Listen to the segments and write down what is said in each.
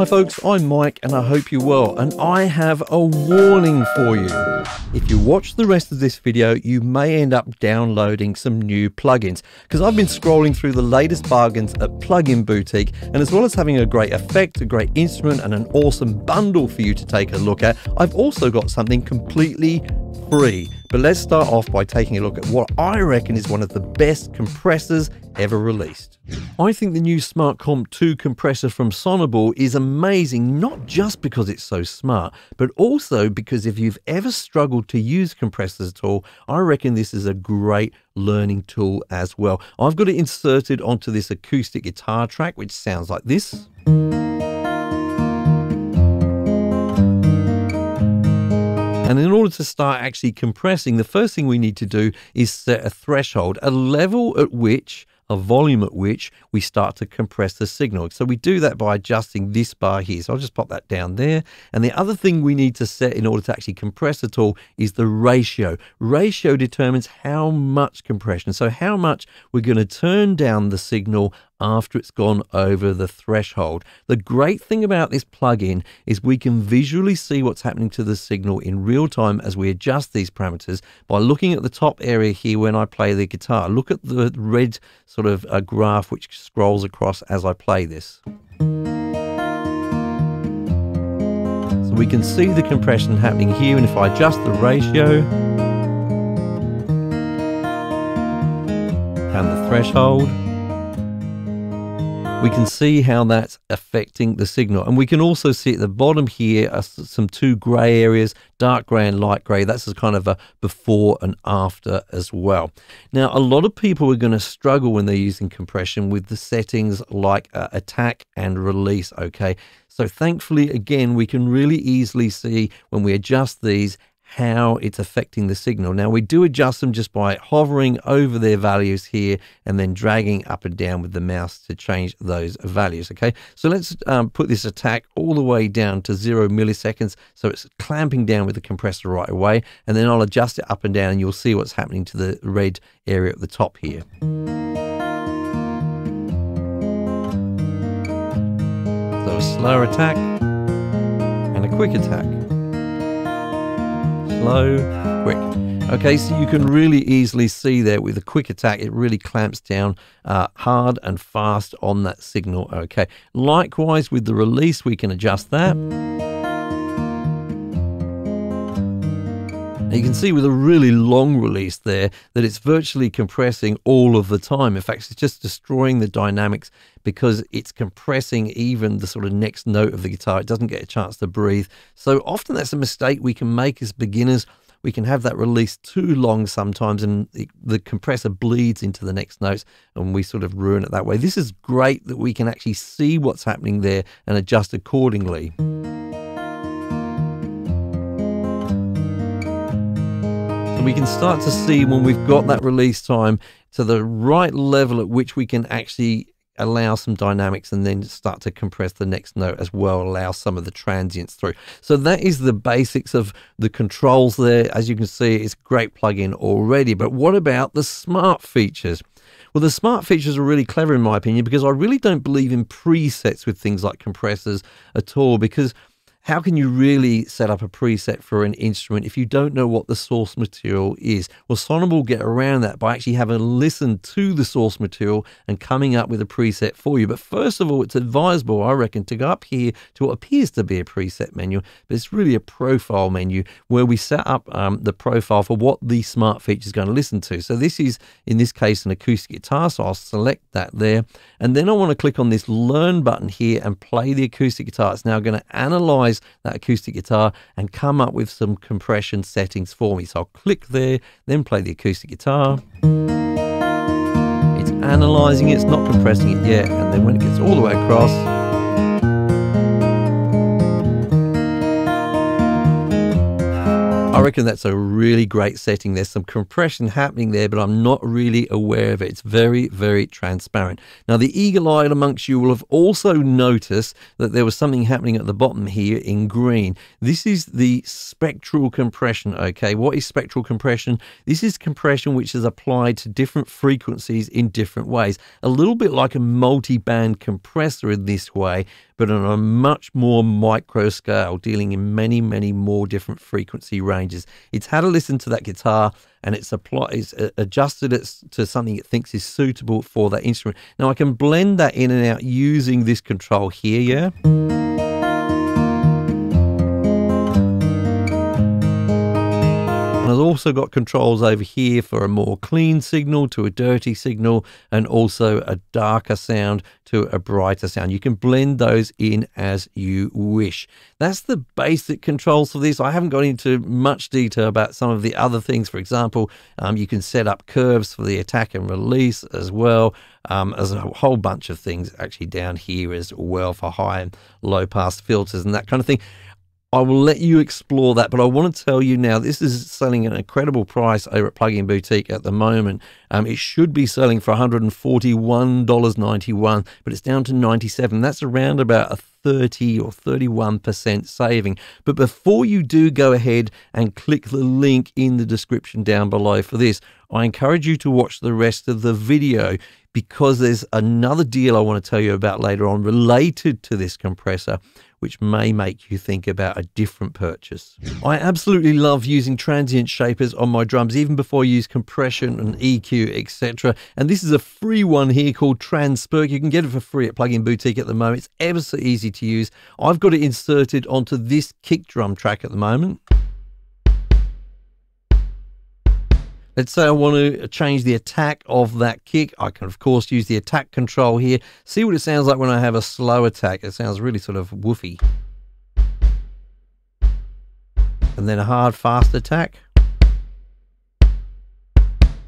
Hi folks, I'm Mike and I hope you're well and I have a warning for you. If you watch the rest of this video, you may end up downloading some new plugins because I've been scrolling through the latest bargains at Plugin Boutique and as well as having a great effect, a great instrument and an awesome bundle for you to take a look at, I've also got something completely free. But let's start off by taking a look at what I reckon is one of the best compressors ever released. I think the new Smart Comp 2 compressor from Sonible is amazing, not just because it's so smart, but also because if you've ever struggled to use compressors at all, I reckon this is a great learning tool as well. I've got it inserted onto this acoustic guitar track, which sounds like this. And in order to start actually compressing, the first thing we need to do is set a threshold, a level at which a volume at which we start to compress the signal. So we do that by adjusting this bar here. So I'll just pop that down there. And the other thing we need to set in order to actually compress at all is the ratio. Ratio determines how much compression. So how much we're going to turn down the signal after it's gone over the threshold. The great thing about this plugin is we can visually see what's happening to the signal in real time as we adjust these parameters by looking at the top area here when I play the guitar. Look at the red sort of a uh, graph which scrolls across as I play this. So we can see the compression happening here and if I adjust the ratio and the threshold we can see how that's affecting the signal. And we can also see at the bottom here are some two grey areas, dark grey and light grey. That's a kind of a before and after as well. Now, a lot of people are going to struggle when they're using compression with the settings like uh, attack and release, okay? So thankfully, again, we can really easily see when we adjust these how it's affecting the signal. Now we do adjust them just by hovering over their values here and then dragging up and down with the mouse to change those values. Okay, so let's um, put this attack all the way down to zero milliseconds. So it's clamping down with the compressor right away. And then I'll adjust it up and down and you'll see what's happening to the red area at the top here. So a slower attack and a quick attack slow, quick. Okay, so you can really easily see there with a quick attack, it really clamps down uh, hard and fast on that signal. Okay, likewise with the release, we can adjust that. You can see with a really long release there that it's virtually compressing all of the time. In fact, it's just destroying the dynamics because it's compressing even the sort of next note of the guitar. It doesn't get a chance to breathe. So often that's a mistake we can make as beginners. We can have that release too long sometimes, and the, compressor bleeds into the next notes, and we sort of ruin it that way. This is great that we can actually see what's happening there and adjust accordingly. So we can start to see when we've got that release time to the right level at which we can actually allow some dynamics and then start to compress the next note as well, allow some of the transients through. So that is the basics of the controls there. As you can see, it's great plugin already. But what about the smart features? Well, the smart features are really clever in my opinion because I really don't believe in presets with things like compressors at all because how can you really set up a preset for an instrument if you don't know what the source material is? Well, Sonible will get around that by actually having listened to the source material and coming up with a preset for you. But first of all, it's advisable, I reckon, to go up here to what appears to be a preset menu, but it's really a profile menu where we set up um, the profile for what the smart feature is going to listen to. So this is, in this case, an acoustic guitar. So I'll select that there. And then I want to click on this learn button here and play the acoustic guitar. It's now going to analyze that acoustic guitar and come up with some compression settings for me. So I'll click there, then play the acoustic guitar. It's analyzing it, it's not compressing it yet, and then when it gets all the way across, I reckon that's a really great setting. There's some compression happening there, but I'm not really aware of it. It's very, very transparent. Now, the eagle-eyed amongst you will have also noticed that there was something happening at the bottom here in green. This is the spectral compression, okay? What is spectral compression? This is compression which is applied to different frequencies in different ways. A little bit like a multi-band compressor in this way, but on a much more micro scale, dealing in many, many more different frequency ranges. It's had a listen to that guitar and it's applied, it's uh, adjusted it to something it thinks is suitable for that instrument. Now I can blend that in and out using this control here, yeah. Also got controls over here for a more clean signal to a dirty signal and also a darker sound to a brighter sound. You can blend those in as you wish. That's the basic controls for this. I haven't got into much detail about some of the other things. For example, um, you can set up curves for the attack and release as well. Um, there's a whole bunch of things actually down here as well for high and low pass filters and that kind of thing. I will let you explore that, but I want to tell you now this is selling at an incredible price over at Plug-in Boutique at the moment. Um, it should be selling for $141.91, but it's down to 97. That's around about a 30 or 31% saving. But before you do go ahead and click the link in the description down below for this, I encourage you to watch the rest of the video because there's another deal I want to tell you about later on related to this compressor which may make you think about a different purchase. I absolutely love using transient shapers on my drums, even before I use compression and EQ, etc. And this is a free one here called Transperc. You can get it for free at Plug-in Boutique at the moment. It's ever so easy to use. I've got it inserted onto this kick drum track at the moment. Let's say I want to change the attack of that kick. I can, of course, use the attack control here. See what it sounds like when I have a slow attack. It sounds really sort of woofy. And then a hard, fast attack.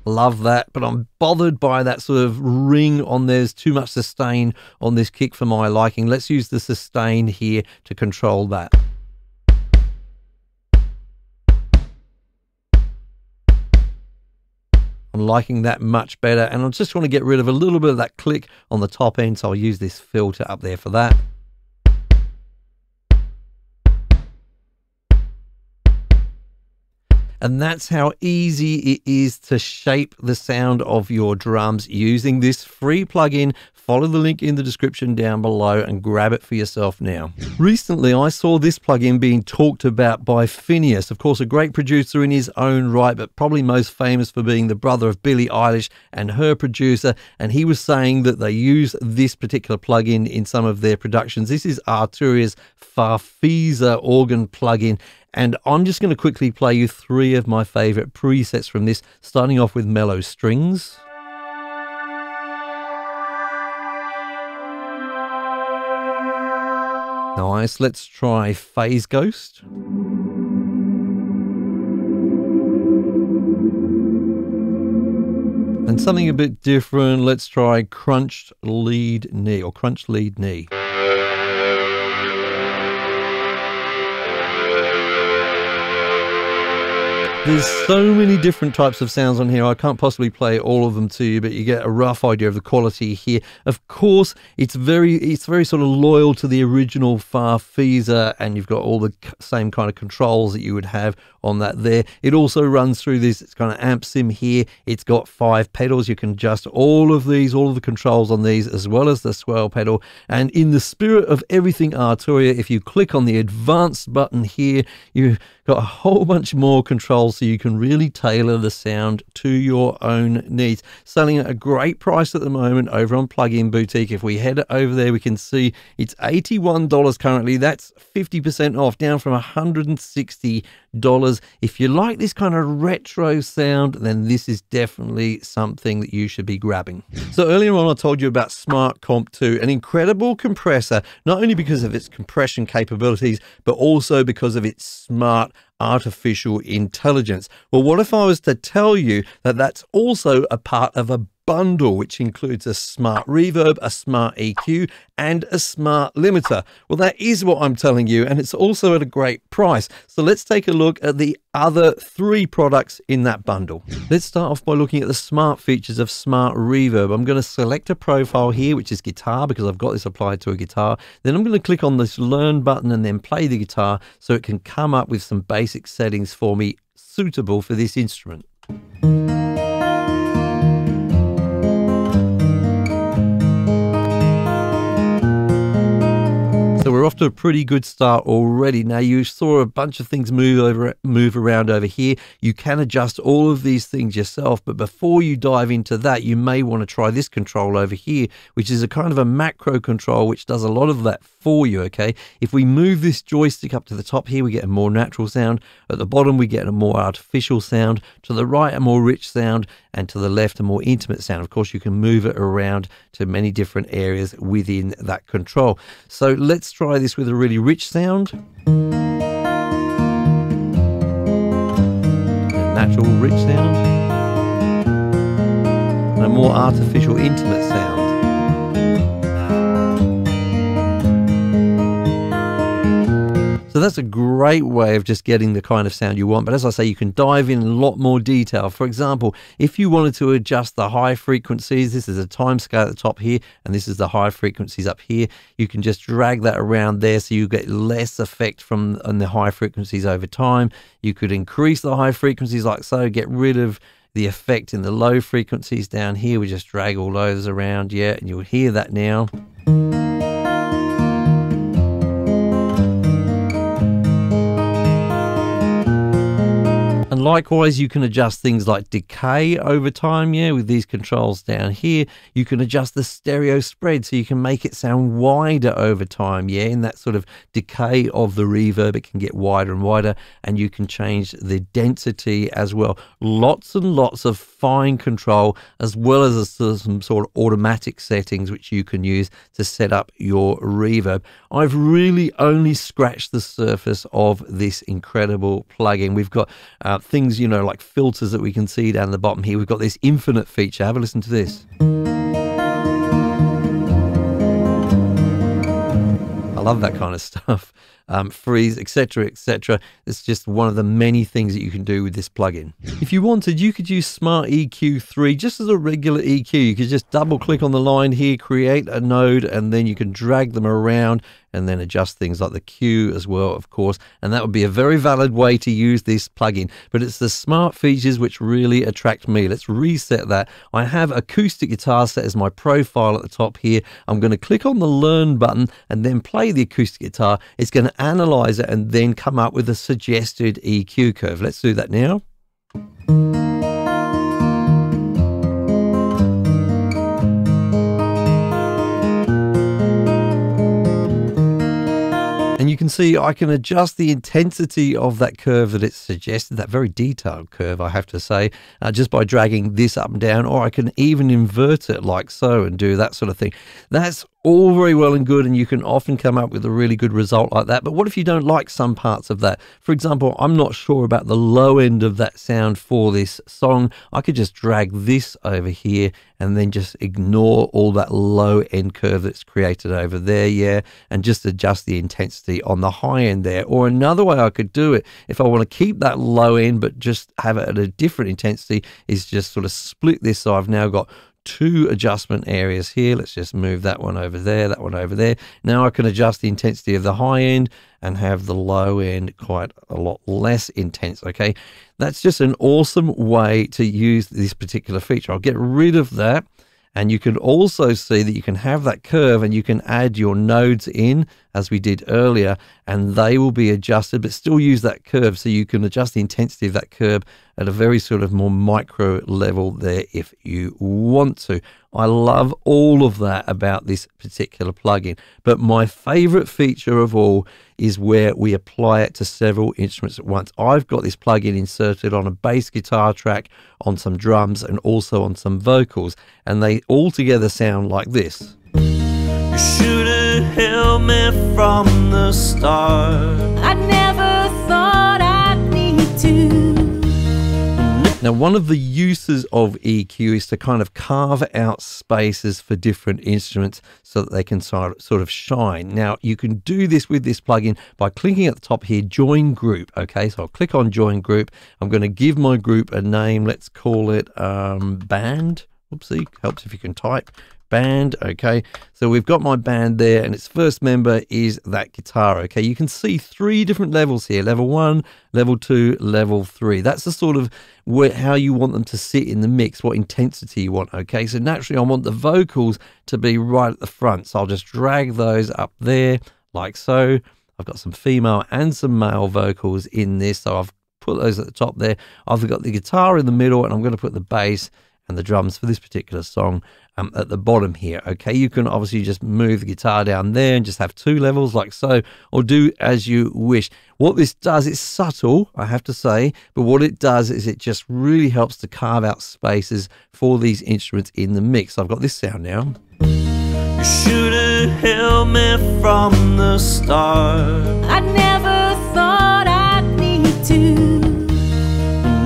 Love that, but I'm bothered by that sort of ring on there's too much sustain on this kick for my liking. Let's use the sustain here to control that. Liking that much better and I just want to get rid of a little bit of that click on the top end so I'll use this filter up there for that. And that's how easy it is to shape the sound of your drums using this free plugin follow the link in the description down below and grab it for yourself now. Recently, I saw this plugin being talked about by Finneas, of course, a great producer in his own right, but probably most famous for being the brother of Billie Eilish and her producer. And he was saying that they use this particular plugin in some of their productions. This is Arturia's Farfisa organ plugin. And I'm just going to quickly play you three of my favorite presets from this, starting off with mellow strings. Nice. Let's try Phase Ghost. And something a bit different. Let's try Crunched Lead Knee or Crunch Lead Knee. There's so many different types of sounds on here. I can't possibly play all of them to you, but you get a rough idea of the quality here. Of course, it's very it's very sort of loyal to the original Farfisa, and you've got all the same kind of controls that you would have on that there. It also runs through this it's kind of amp sim here. It's got five pedals. You can adjust all of these, all of the controls on these, as well as the swell pedal. And in the spirit of everything Arturia, if you click on the advanced button here, you've got a whole bunch more controls so you can really tailor the sound to your own needs. Selling at a great price at the moment over on Plug-in Boutique. If we head over there, we can see it's $81 currently. That's 50% off, down from $160 if you like this kind of retro sound, then this is definitely something that you should be grabbing. So earlier on, I told you about Smart Comp 2, an incredible compressor, not only because of its compression capabilities, but also because of its smart artificial intelligence. Well, what if I was to tell you that that's also a part of a bundle, which includes a smart reverb, a smart EQ, and a smart limiter. Well, that is what I'm telling you, and it's also at a great price. So let's take a look at the other three products in that bundle. Let's start off by looking at the smart features of Smart Reverb. I'm going to select a profile here, which is guitar, because I've got this applied to a guitar. Then I'm going to click on this Learn button and then play the guitar so it can come up with some basic settings for me suitable for this instrument. To a pretty good start already. Now you saw a bunch of things move over, move around over here. You can adjust all of these things yourself, but before you dive into that, you may want to try this control over here, which is a kind of a macro control which does a lot of that for you. Okay, if we move this joystick up to the top here, we get a more natural sound. At the bottom, we get a more artificial sound. To the right, a more rich sound, and to the left, a more intimate sound. Of course, you can move it around to many different areas within that control. So let's try this with a really rich sound. A natural rich sound. And a more artificial intimate sound. So that's a great way of just getting the kind of sound you want. But as I say, you can dive in a lot more detail. For example, if you wanted to adjust the high frequencies, this is a time scale at the top here, and this is the high frequencies up here. You can just drag that around there so you get less effect from on the high frequencies over time. You could increase the high frequencies like so, get rid of the effect in the low frequencies down here. We just drag all those around, yeah, and you'll hear that now. Likewise, you can adjust things like decay over time. Yeah, with these controls down here, you can adjust the stereo spread so you can make it sound wider over time. Yeah, in that sort of decay of the reverb, it can get wider and wider, and you can change the density as well. Lots and lots of fine control, as well as some sort of automatic settings which you can use to set up your reverb. I've really only scratched the surface of this incredible plugin. We've got uh, things, you know, like filters that we can see down the bottom here. We've got this infinite feature. Have a listen to this. I love that kind of stuff um, freeze, etc., etc. It's just one of the many things that you can do with this plugin. If you wanted, you could use Smart EQ 3 just as a regular EQ. You could just double click on the line here, create a node, and then you can drag them around and then adjust things like the Q as well, of course. And that would be a very valid way to use this plugin. But it's the smart features which really attract me. Let's reset that. I have acoustic guitar set as my profile at the top here. I'm going to click on the learn button and then play the acoustic guitar. It's going to analyze it and then come up with a suggested EQ curve. Let's do that now. You can see I can adjust the intensity of that curve that it's suggested, that very detailed curve, I have to say, uh, just by dragging this up and down, or I can even invert it like so and do that sort of thing. That's all very well and good, and you can often come up with a really good result like that. But what if you don't like some parts of that? For example, I'm not sure about the low end of that sound for this song. I could just drag this over here and then just ignore all that low end curve that's created over there, yeah, and just adjust the intensity on the high end there. Or another way I could do it, if I want to keep that low end but just have it at a different intensity, is just sort of split this. So I've now got two adjustment areas here. Let's just move that one over there, that one over there. Now I can adjust the intensity of the high end and have the low end quite a lot less intense. Okay, that's just an awesome way to use this particular feature. I'll get rid of that. And you can also see that you can have that curve and you can add your nodes in as we did earlier, and they will be adjusted, but still use that curve. So you can adjust the intensity of that curve at a very sort of more micro level there if you want to. I love all of that about this particular plugin, but my favorite feature of all is where we apply it to several instruments at once. I've got this plugin inserted on a bass guitar track, on some drums, and also on some vocals, and they all together sound like this. You should have held me from the start. I never thought I'd need to. Now, one of the uses of EQ is to kind of carve out spaces for different instruments so that they can sort of shine. Now, you can do this with this plugin by clicking at the top here, Join Group. Okay, so I'll click on Join Group. I'm going to give my group a name. Let's call it um, Band. Oopsie, helps if you can type band. Okay, so we've got my band there, and its first member is that guitar. Okay, you can see three different levels here level one, level two, level three. That's the sort of where, how you want them to sit in the mix, what intensity you want. Okay, so naturally, I want the vocals to be right at the front, so I'll just drag those up there like so. I've got some female and some male vocals in this, so I've put those at the top there. I've got the guitar in the middle, and I'm going to put the bass and the drums for this particular song um, at the bottom here. Okay, you can obviously just move the guitar down there and just have two levels like so, or do as you wish. What this does, it's subtle, I have to say, but what it does is it just really helps to carve out spaces for these instruments in the mix. I've got this sound now. You should have held me from the start. I never thought I'd need to.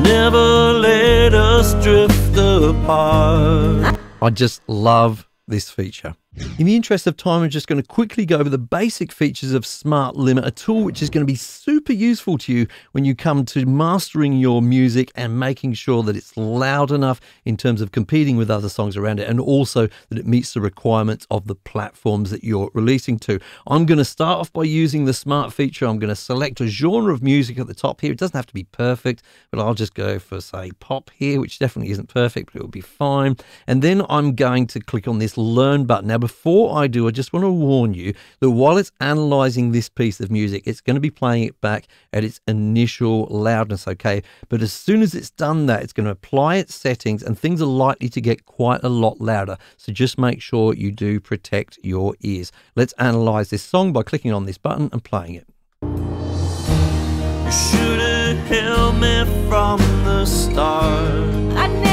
Never let us drift apart. I just love this feature. In the interest of time, I'm just going to quickly go over the basic features of Smart Limit, a tool which is going to be super useful to you when you come to mastering your music and making sure that it's loud enough in terms of competing with other songs around it and also that it meets the requirements of the platforms that you're releasing to. I'm going to start off by using the Smart feature. I'm going to select a genre of music at the top here. It doesn't have to be perfect, but I'll just go for, say, pop here, which definitely isn't perfect, but it will be fine. And then I'm going to click on this Learn button. Now, before I do, I just want to warn you that while it's analyzing this piece of music, it's going to be playing it back at its initial loudness, okay? But as soon as it's done that, it's going to apply its settings and things are likely to get quite a lot louder. So just make sure you do protect your ears. Let's analyze this song by clicking on this button and playing it. You should have held me from the start.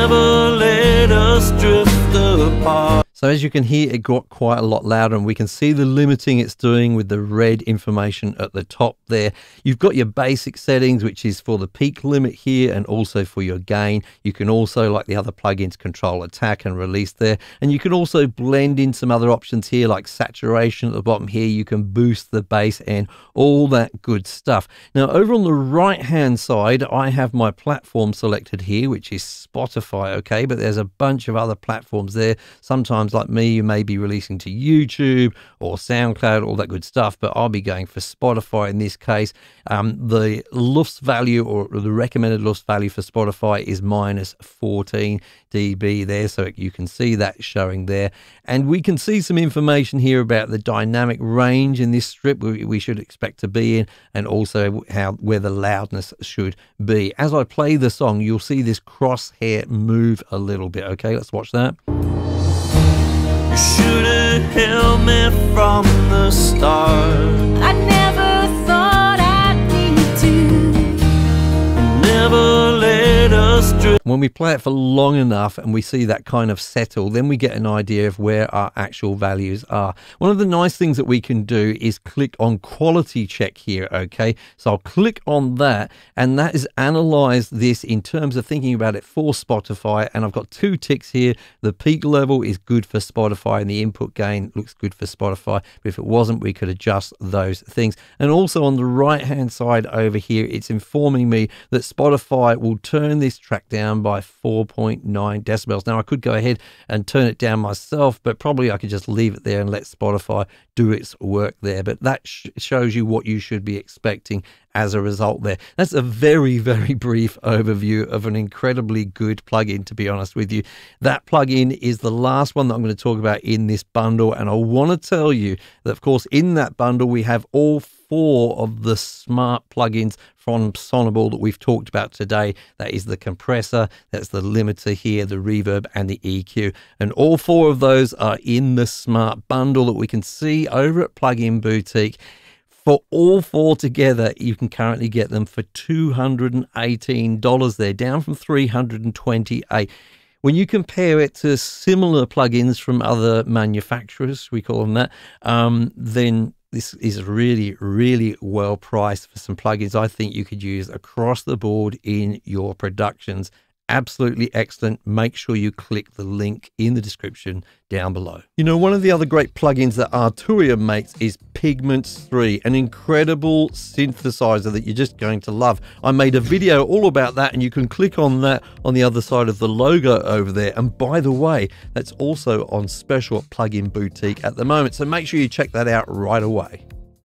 Never let us drift apart. So as you can hear, it got quite a lot louder and we can see the limiting it's doing with the red information at the top there. You've got your basic settings, which is for the peak limit here and also for your gain. You can also, like the other plugins, control attack and release there. And you can also blend in some other options here, like saturation at the bottom here. You can boost the bass and all that good stuff. Now, over on the right-hand side, I have my platform selected here, which is Spotify, okay? But there's a bunch of other platforms there. Sometimes like me, you may be releasing to YouTube or SoundCloud, all that good stuff, but I'll be going for Spotify in this case. Um, the LUFS value or the recommended LUFS value for Spotify is minus 14 dB there, so you can see that showing there. And we can see some information here about the dynamic range in this strip we, we should expect to be in, and also how where the loudness should be. As I play the song, you'll see this crosshair move a little bit. Okay, let's watch that. You should have held me from the start. I never thought I'd need to. Never let us drift. When we play it for long enough and we see that kind of settle, then we get an idea of where our actual values are. One of the nice things that we can do is click on quality check here, okay? So I'll click on that and that is analyze this in terms of thinking about it for Spotify. And I've got two ticks here. The peak level is good for Spotify and the input gain looks good for Spotify. But if it wasn't, we could adjust those things. And also on the right hand side over here, it's informing me that Spotify will turn this track down by 4.9 decibels. Now, I could go ahead and turn it down myself, but probably I could just leave it there and let Spotify do its work there. But that sh- shows you what you should be expecting as a result there. That's a very, very brief overview of an incredibly good plugin, to be honest with you. That plugin is the last one that I'm going to talk about in this bundle. And I want to tell you that, of course, in that bundle, we have all four of the smart plugins from Sonible that we've talked about today. That is the compressor, that's the limiter here, the reverb, and the EQ. And all four of those are in the smart bundle that we can see over at Plugin Boutique. For all four together, you can currently get them for $218. They're down from 328 when you compare it to similar plugins from other manufacturers, we call them that, um, then this is really, really well priced for some plugins I think you could use across the board in your productions absolutely excellent. Make sure you click the link in the description down below. You know, one of the other great plugins that Arturia makes is Pigments 3, an incredible synthesizer that you're just going to love. I made a video all about that and you can click on that on the other side of the logo over there. And by the way, that's also on special Plugin Boutique at the moment. So make sure you check that out right away.